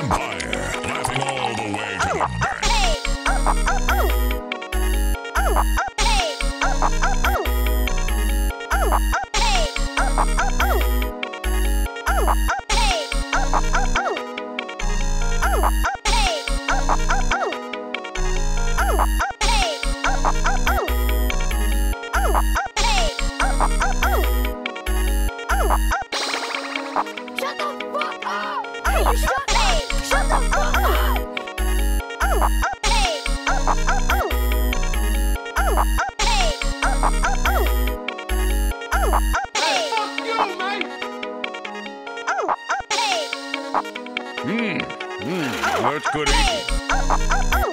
vampire, laughing all the way to the bank. Oh, oh, oh! Shut the fuck up! Hey, shut Mmm. Mmm. That's good. Oh, oh, oh,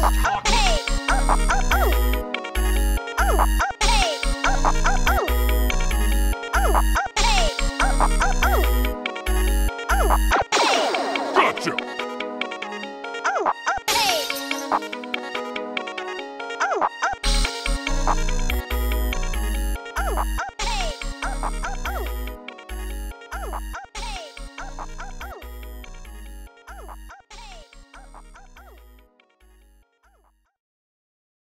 Oh!